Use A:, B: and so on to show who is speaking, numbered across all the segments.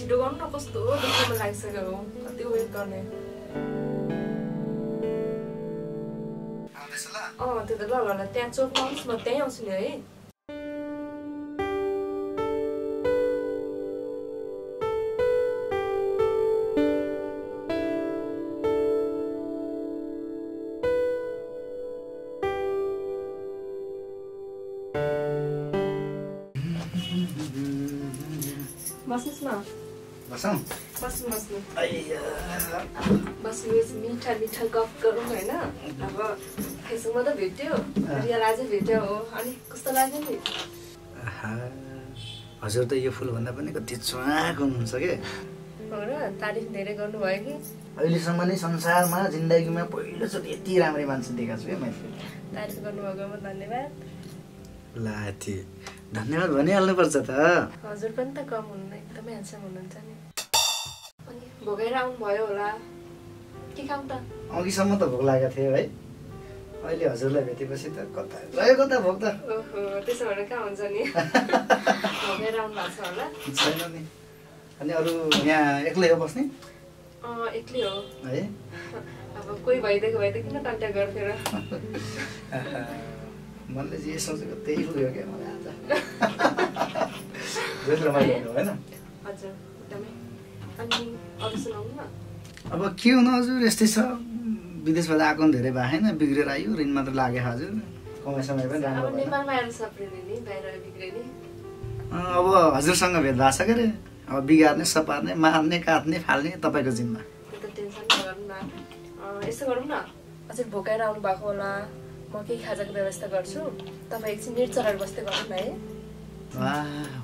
A: छिटो गर्नु न कस्तो दुःखमा लागिसक्यो हो कति वेट गर्ने अँ त्यो त ल ल त्यहाँ चोकमा आउनुहोस् म त्यहीँ आउँछु नि है बस्नुहोस् न
B: बसौँ
A: बस्नु बस्नु। बस्नुहोस् मिठा मिठा गफ गरौँ होइन अब फेसबुकमा त भेट्यो रियल आजै भेट्यो हो अनि कस्तो लाग्यो नि
B: हजुर त यो फुलभन्दा पनि कति च्वाक हुनुहुन्छ के
A: हो र तारिफ धेरै गर्नुभयो कि
B: अहिलेसम्म नै संसारमा जिन्दगीमा पहिलोचोटि यति राम्रै मान्छे देखाएको छु क्या मैले
A: तारिफ गर्नुभएकोमा धन्यवाद
B: लाथी धन्यवाद भनिहाल्नुपर्छ त।
A: हजुर पनि त कम हुनुहुन्न एकदमै ह्यान्डसम हुनुहुन्छ नि। अनि भोगेर आउनुभयो होला। के खाऊँ त?
B: अघिसम्म त भोक लागेको थियो है। अहिले हजुरलाई भेटेपछि त कता? गयो कता भोक त?
A: ओहो त्यसो भने कहाँ हुन्छ नि? भोगेर आउनु भएको छ होला।
B: छैन नि। अनि अरू यहाँ एक्लै हो बस्ने?
A: एक्लै हो।
B: है?
A: अब कोही भइदिएको भए त किन कन्ट्याक्ट गर्थ्यो र
B: मनले जे सोचेको त्यही पुग्यो क्या मलाई। अब के हुनु हजुर यस्तै छ विदेशबाट आएको पनि धेरै भएको होइन बिग्रेर आयो ऋण मात्र लाग्यो हजुर कमाइ समय पनि राम्रो
A: अब
B: भएन हजुरसँग भेट भएको छ के अरे अब बिगार्ने सपार्ने मार्ने काट्ने फाल्ने तपाईँको जिम्मा
A: म केही खाजाको व्यवस्था गर्छु। तपाईँ एकछिन निर चलाएर बस्दै गरौँ न है।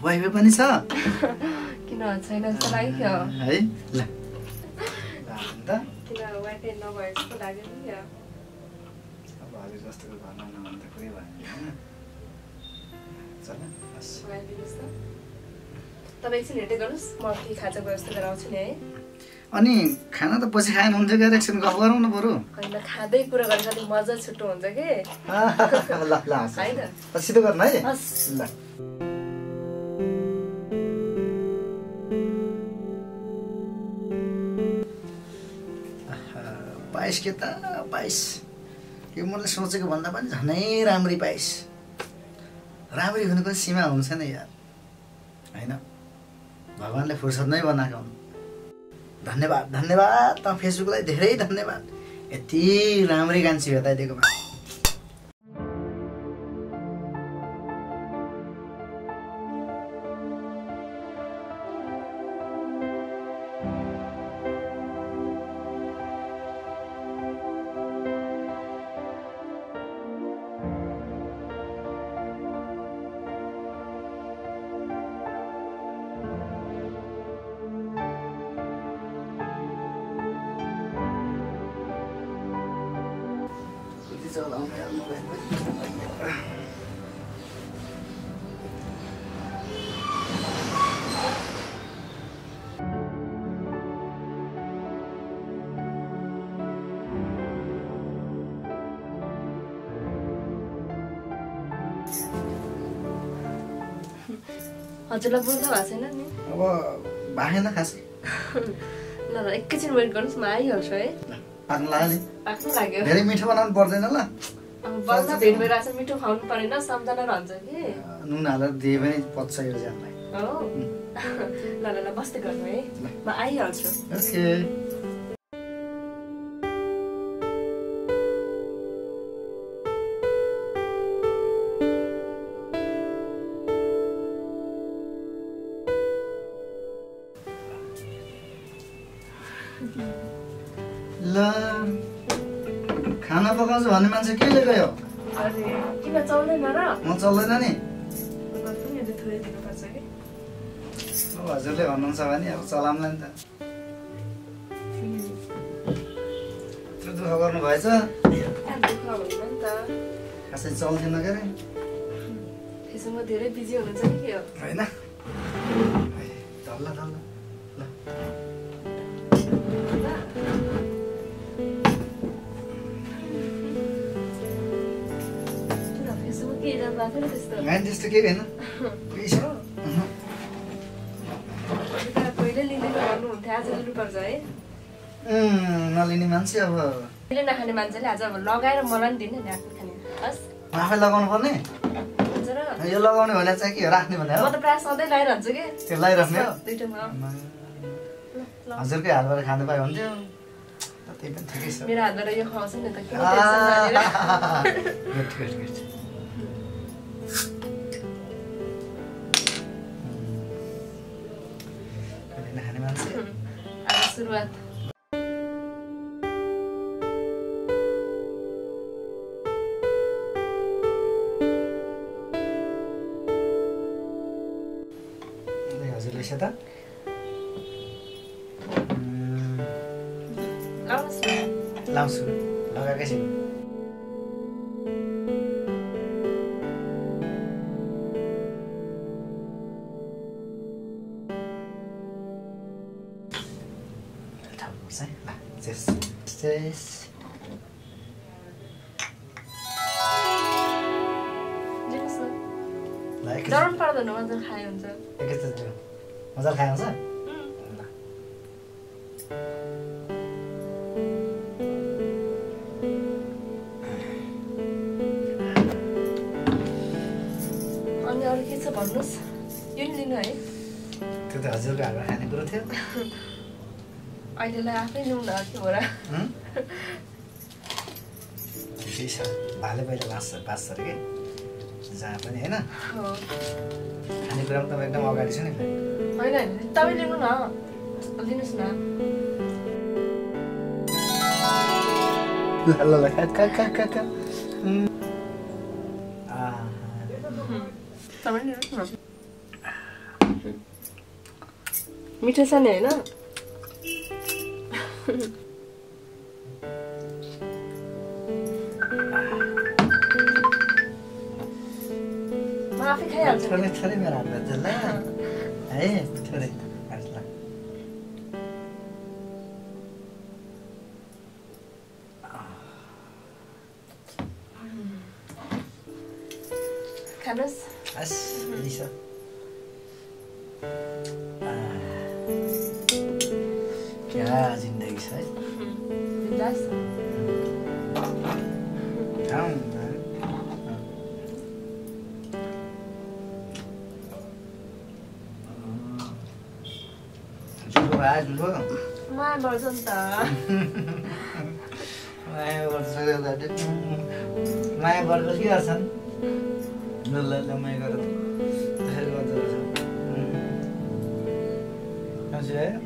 B: वाइफाई पनि छ।
A: किन छैन जस्तो लाग्यो।
B: है ल।
A: किन वाइफाई नभए जस्तो लाग्यो नि
B: अब हजुर घरमा त कुरै भएन
A: तपाईँ एकछिन हेर्दै गर्नुहोस् म केही खाजाको व्यवस्था गरेर आउँछु नि है।
B: अनि खाना त पछि खाएनुहुन्छ गएर एकछिन गफ गरौँ न बरु।
A: खाँदै कुरा गरेर अलिक मजा छुट्टो हुन्छ कि?
B: ल ल सिधो गर्नु है। ल। पाइस के त? पाइस। यो मैले सोचेको भन्दा पनि झनै राम्री पाइस। राम्री हुनुको सीमा हुन्छ नि यार। होइन? भगवान्ले फुर्सद नै बनाएको हुन्। धन्यवाद धन्यवाद। त फेसबुकलाई धेरै धन्यवाद। यति राम्रै गान्छी भेटाइदिएकोमा चलाउने यार मोबाइल पनि।
A: हजुरलाई बोल्नु भएको छैन नि?
B: अब भागेन खासै।
A: ल ल एकैछिन वेट गर्नुहोस् म आइहाल्छु है।
B: धेरै मिठो बनाउनु पर्दैन ल।
A: मिठो खुवाउनु परेन सम्झना रहन्छ कि।
B: नुन हालेर दिए पनि पच्छ यो ज्यानलाई।
A: हो। ल ल ल बस्दै गर्नु है। म आइहाल्छु।
B: पकाउँछु भन्ने मान्छे के गयो
A: किन चल्दैन र?
B: म चल्दैन नि। हजुरले भन्नुहुन्छ भने अब चलाउँला नि त। त्यो दुःख गर्नु भएछ? खासै चल्थेन के अरे
A: फेसबुकमा धेरै बिजी हुनुहुन्छ नि के हो
B: होइन होइन त्यस्तो केही होइन केही छ नलिने मान्छे अब
A: नखाने मान्छेले आज अब लगाएर मलाई नि दिनु
B: आफै लगाउनु पर्ने यो लगाउने भने चाहिँ के हो राख्ने भने
A: म त प्रायः सधैँ लगाइरहन्छु कि
B: त्यो लगाइराख्ने हो। हजुरकै हातबाट खानु पायो हुन्थ्यो त्यही पनि ठिकै छ
A: मेरो हातबाट यो खुवाउँछ नि त आज
B: थाल्नुपर्छ है ल चेस चेस
A: मजाले खायो हुन्छ अहिलेलाई आफै लिउँ न के हो र
B: हुँ? ठिकै छ भाले पहिला बाँच्छ बाँच्छ अरे कि जहाँ पनि होइन खानेकुरामा त म एकदम अगाडि छु नि
A: होइन तपाईँ लिनु न
B: ल ल ल।
A: तपाईँ लिनुहोस् न मिठो छ नि होइन म आफै खाइहाल्छु
B: थोरै थोरै मेरो हात बज्छ ल है थोरै खास ल
A: खानुहोस्
B: हस् क्या जिन्दगी छ है
A: बिन्दास
B: खाऊँ झुलो भयो
A: माया बढ्छ नि त
B: माया गर्छ माया के गर्छन् ल ल ल माया गरेर त्यसरी गर्दो रहेछ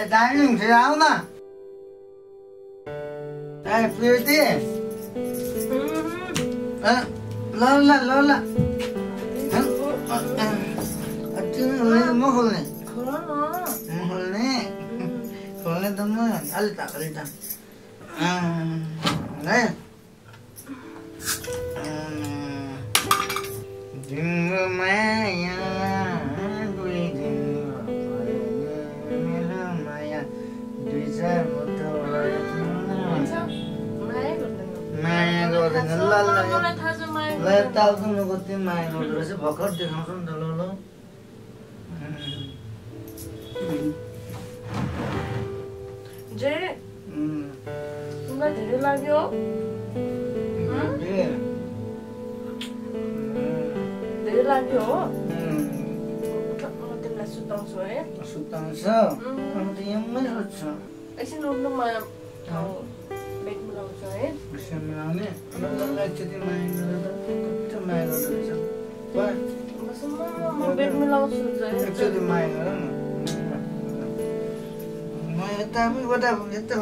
A: बस्दै गरेर ल उम्, तिमी बस्दै गर न म लिएर आउँछु
B: Hả? दामी हुन्छ आऊ न ए प्रियति
A: उम्,
B: ल ल ल ल
A: उम्,
B: म खोल्ने
A: खोल न
B: म खोल्ने
A: उम्,
B: खोल्ने त म अलि त अलि त है तिम्रो माया दुई माया
A: गर्दैन
B: ल ल
A: मलाई थाहा छ माया
B: ल
A: गर्दैन।
B: टाउको कति माया गर्दो रहेछ भर्खर देखाउँछ नि त ल ल
A: जे
B: उम्.
A: तिमीलाई धेरै लाग्यो
B: उम्.
A: धेरै लाग्यो हो
B: उम्.
A: उठ, म तिमीलाई सुताउँछु है
B: सुत्ताउनु हुन्छ अन्त यमै सोध्छु
A: एकछिन उठ्नु म बेड मिलाउँछु
B: मिलाउने मलाई त्यति माया गरेर माया गर्दो रहेछ बा,
A: बस म म बेड मिलाउँछु
B: एकचोटि माया गर न म यता पनि उता यता।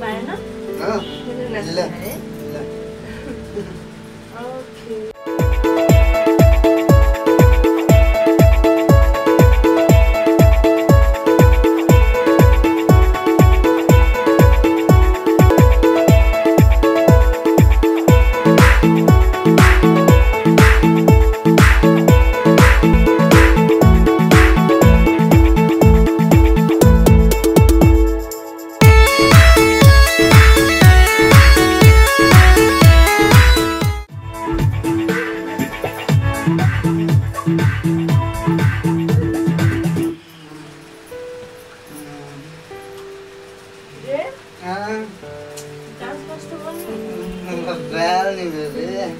A: अब नाच्नु पाएन
B: हो
A: मैले नाच्नु
B: ल
A: पाएँ
B: ल
A: ओके जे
B: Ah,
A: डान्स कस्तो गर्नु
B: म ब्याल नि बेबी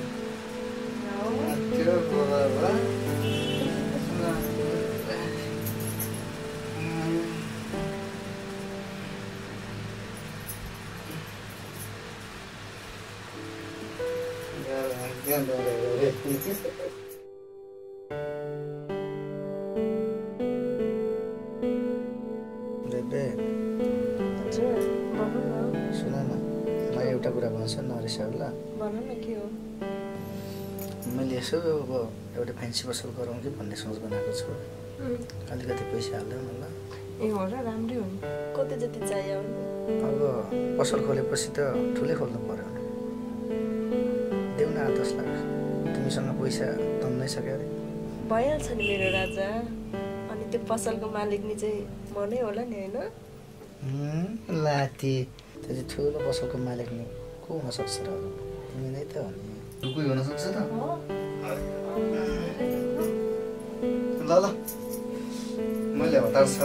B: यसो अब एउटा फ्यान्सी पसल गरौँ कि भन्ने सोच बनाएको छु। अलिकति पैसा हाल्दै न ल
A: ए हो र राम्रै हो नि। कति जति चाहियो
B: अब पसल खोलेपछि त ठुलै खोल्नु पऱ्यो देऊ न आठ दस लाख। तिमीसँग पैसा तन्नै सक्यो अरे
A: भइहाल्छ नि मेरो राजा। अनि त्यो पसलको मालिक नि चाहिँ म नै होला नि होइन?
B: हुँ, लाती। त्यो चाहिँ ठुलो पसलको मालिक नि। को हुनसक्छ र? तिमी नै त हो नि। कोही हुनसक्छ त। ल ल। मैले हतार छ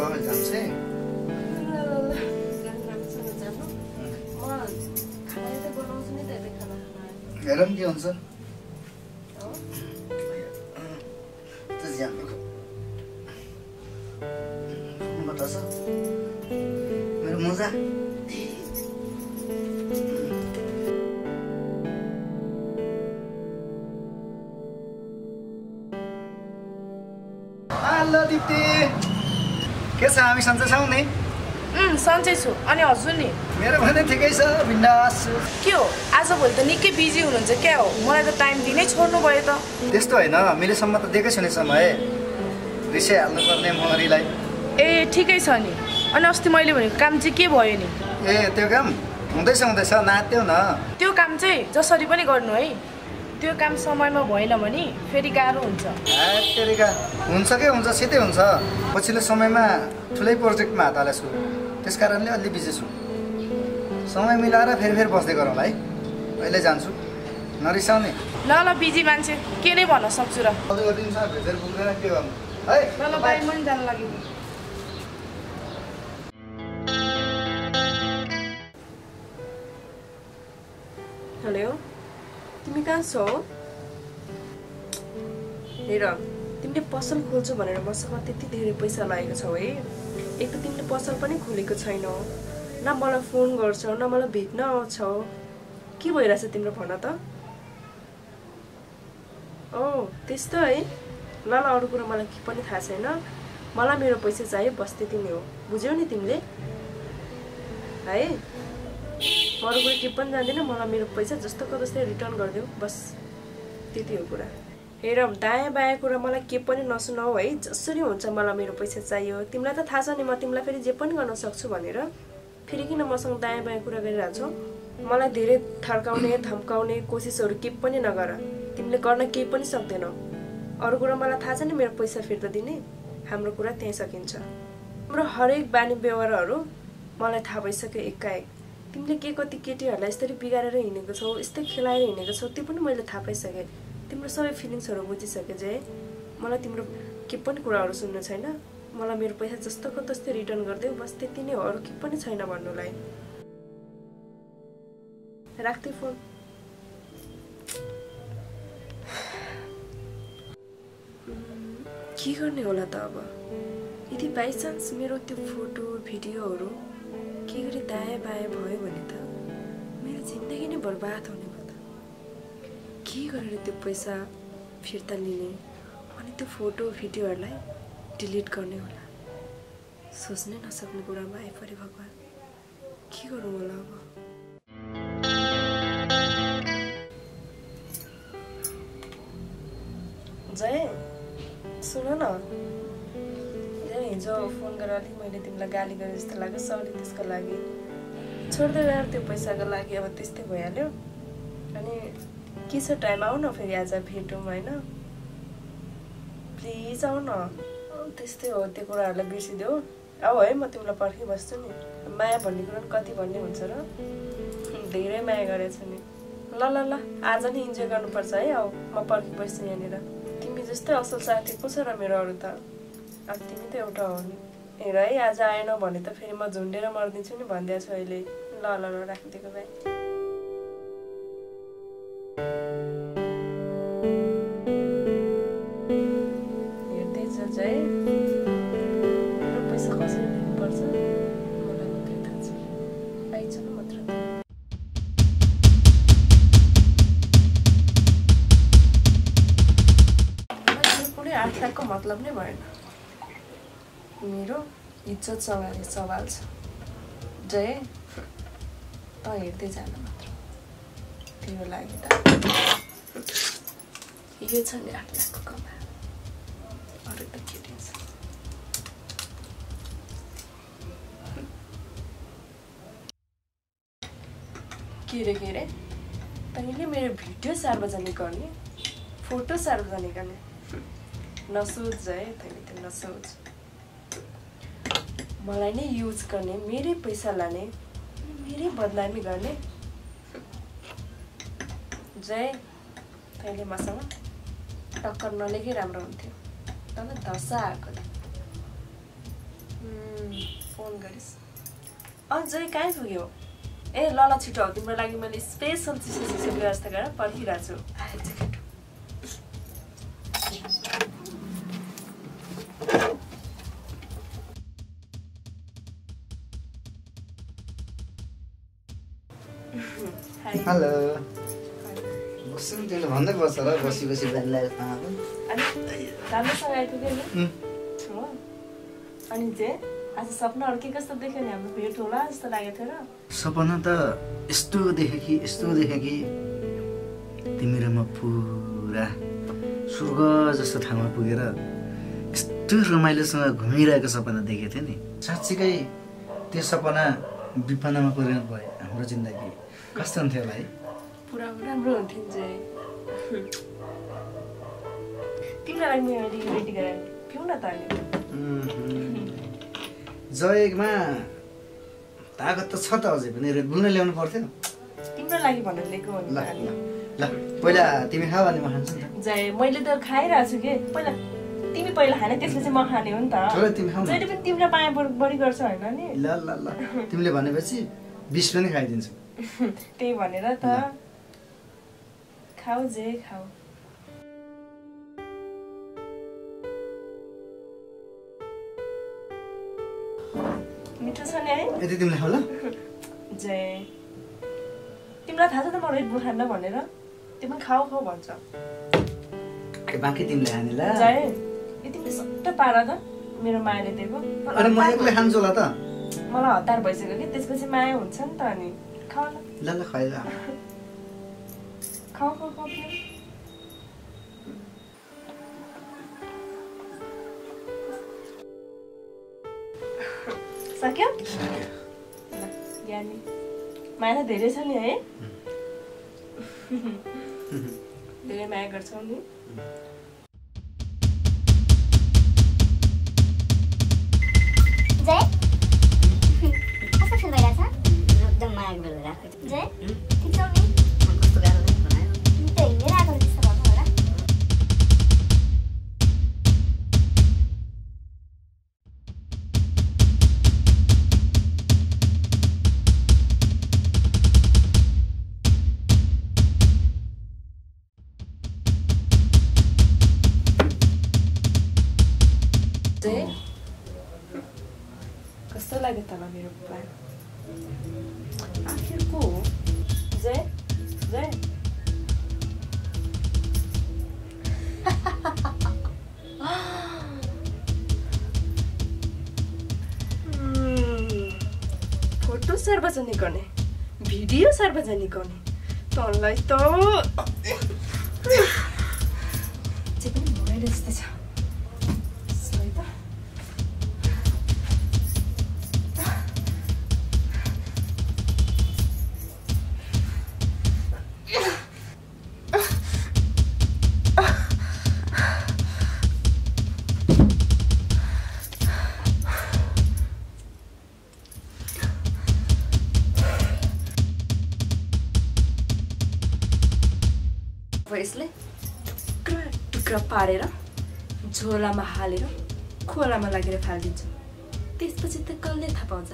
B: जान्छु के हुन्छ। मेरो मजा। दिप्ती के छ हामी सन्चै छौँ नि?
A: सन्चै छु। अनि हजुर नि।
B: मेरो भने ठिकै छ बिन्दास।
A: के हो? आजभोलि त निकै बिजी हुनुहुन्छ क्या हो? मलाई त टाइम दिनै छोड्नु भयो त।
B: त्यस्तो होइन मिलेसम्म त दिएकै छु नि समय रिसाइहाल्नु पर्ने महरीलाई
A: ए ठिकै छ नि। अनि अस्ति मैले भनेको काम चाहिँ के भयो नि?
B: ए त्यो काम हुँदैछ हुँदैछ नाच्थ्यौ न।
A: त्यो काम चाहिँ जसरी पनि गर्नु है। त्यो काम समयमा भएन भने फेरि गाह्रो हुन्छ।
B: हुन्छ के? हुन्छ सिधै हुन्छ। पछिल्लो समयमा ठुलै प्रोजेक्टमा हात हालेको छु। त्यस कारणले अलि बिजी छु। समय मिलाएर फेरि फेरि बस्दै गरौँला है अहिले जान्छु। नरिसाउने।
A: ल ल बिजी मान्छे। के नै भन्न सक्छु र। जान हेलो। तिमी कहाँ छौ? हेर तिमीले पसल खोल्छौ भनेर मसँग त्यति धेरै पैसा लागेको छौ है। एक त तिमीले पसल पनि खोलेको छैनौ। न मलाई फोन गर्छौ न मलाई भेट्न आउँछौ। के भइरहेछ तिम्रो भन त? ओ त्यस्तो है। ल ल अरू कुरो मलाई के पनि थाहा छैन। मलाई मेरो पैसा चाहियो बस त्यति नै हो। बुझ्यौ नि तिमीले? है? अरू कुरो के पनि जान्दिनँ मलाई मेरो पैसा जस्तोको जस्तै रिटर्न गरिदेऊ। बस त्यति हो कुरा। हेर दायाँ बायाँ कुरा मलाई के पनि नसुनाऊ है। जसरी हुन्छ मलाई मेरो पैसा चाहियो। तिमीलाई त थाहा छ नि म तिमीलाई फेरि जे पनि गर्न सक्छु भनेर। फेरि किन मसँग दायाँ बायाँ कुरा गरिरहेको मलाई धेरै थर्काउने धम्काउने कोसिसहरू केही पनि नगर। तिमीले गर्न केही पनि सक्दैनौ। अरू कुरा मलाई थाहा छ नि मेरो पैसा फिर्ता दिने। हाम्रो कुरा त्यहीँ सकिन्छ। हाम्रो हरेक बानी व्यवहारहरू मलाई थाहा भइसक्यो एकाएक। तिमीले के कति केटीहरूलाई यसरी बिगारेर हिँडेको छौ यस्तै खेलाएर हिँडेको छौ त्यो पनि मैले थाहा पाइसकेँ। तिम्रो सबै फिलिङ्सहरू बुझिसकेँ जे मलाई तिम्रो के पनि कुराहरू सुन्नु छैन। मलाई मेरो पैसा जस्तोको तस्तै रिटर्न गरिदेऊ बस त्यति नै हो अरू के पनि छैन भन्नुलाई। राख्दै फोन। के गर्ने होला त अब? यदि बाइचान्स मेरो त्यो फोटो भिडियोहरू के गरी दायाँ बायाँ भयो भने त मेरो जिन्दगी नै बर्बाद हुने भयो त। के गरेर त्यो पैसा फिर्ता लिने अनि त्यो फोटो भिडियोहरूलाई डिलिट गर्ने होला? सोच्नै नसक्ने कुरामा आइपऱ्यो भगवान्। के गरौँ होला अब? जय सुन न। हिजो फोन गरेर अलिक मैले तिमीलाई गाली गरेँ जस्तो लाग्यो सरी त्यसको लागि। छोड्दै गएर त्यो पैसाको लागि अब त्यस्तै भइहाल्यो। अनि के छ टाइम आऊ न फेरि आज भेटौँ होइन? प्लिज आऊ न। त्यस्तै हो त्यो कुराहरूलाई बिर्सिदेऊ। आऊ है म तिमीलाई पर्खिबस्छु नि। माया भन्ने कुरो पनि कति भन्ने हुन्छ र। धेरै माया गरेको छु नि। ल ल ल आज नै इन्जोय गर्नुपर्छ है आऊ। म पर्खिबस्छु यहाँनिर। तिमी जस्तै असल साथी को छ र मेरो अरू त। अब तिमी त एउटा हो नि? हेर है आज आएन भने त फेरि म झुन्डेर मरिदिन्छु नि भनिदिएको छु अहिले। ल ल ल राखिदिएको भाइ। पैसा कसरी आठ लाखको मतलब नै भएन। मेरो इज्जत सवाल छ जय त हेर्दै जान मात्र तिम्रो लागि त यो छ नि आठ लाखको कमा अरू त के के रे के रे तैँले मेरो भिडियो सार्वजनिक गर्ने फोटो सार्वजनिक गर्ने नसोच है तैँले त्यो नसोच मलाई नै युज गर्ने मेरै पैसा लाने मेरै बदनामी गर्ने। जय तैँले मसँग टक्कर नलेकै राम्रो हुन्थ्यो। तर धसा आएको फोन गरिस्। अँ जय कहीँ पुग्यो? ए ल ल छिटो हो तिम्रो लागि मैले स्पेसल चिसो चिसो व्यवस्था गरेर पर्खिरहेको छु
B: हेलो बस्छु नि त्यसले भन्दै पर्छ र बसी बसी तामाको
A: अनि चाहिँ आज सपनाहरू के कस्तो देख्यो नि हाम्रो भेट होला जस्तो लागेको थियो र?
B: सपना त यस्तो देखेँ कि यस्तो देखेँ कि तिमी र म पुरा स्वर्ग जस्तो ठाउँमा पुगेर यस्तो रमाइलोसँग घुमिरहेको सपना देखेको थिएँ नि। साँच्चीकै त्यो सपना विपन्नमा परिणत भयो हाम्रो जिन्दगी। कस्तो हुन्थ्यो होला है
A: पुरा राम्रो हुन्थ्यो तिमीलाई लागि मैले रेडी रेडी गराएँ पिउँ न त
B: जयमा तागत त छ त अझै पनि रेडबुल नै ल्याउनु पर्थ्यो।
A: तिम्रो लागि भनेर लिएको
B: ल पहिला तिमी खाऊ अनि म खान्छु नि।
A: जाए मैले त खाइरहेको छु कि? पहिला तिमी पहिला खाने त्यसपछि म खाने हो नि त। जहिले पनि तिमीलाई माया बढ- गर्छ होइन नि?
B: ल ल ल। तिमीले भनेपछि बिस पनि खाइदिन्छु।
A: त्यही भनेर त। खाऊ जे खाऊ। मिठो छ नि है?
B: यति तिमीले खाऊ ल।
A: जय तिमीलाई थाहा छ त म रेड बुल खान्न भनेर? तिमी खाऊ खाऊ भन्छ।
B: बाँकी तिमीले खाने ल।
A: तिमीले सट्ट पार त मेरो मायाले दिएको। मलाई हतार भइसक्यो कि त्यसपछि माया हुन्छ नि त अनि। खाऊ
B: ल।
A: खाऊ खाऊ खाऊ। सक्यो? ज्ञानी। माया त धेरै छ नि है। धेरै माया गर्छौ नि।
C: जय कस्तो फिल भइरहेछ
D: एकदम माया थियो
C: जय ठिक छौ
A: भिडियो सार्वजनिक गर्ने तँलाई त जे पारेर झोलामा हालेर खोलामा लगेर फालिदिन्छु। त्यसपछि त कसले थाहा पाउँछ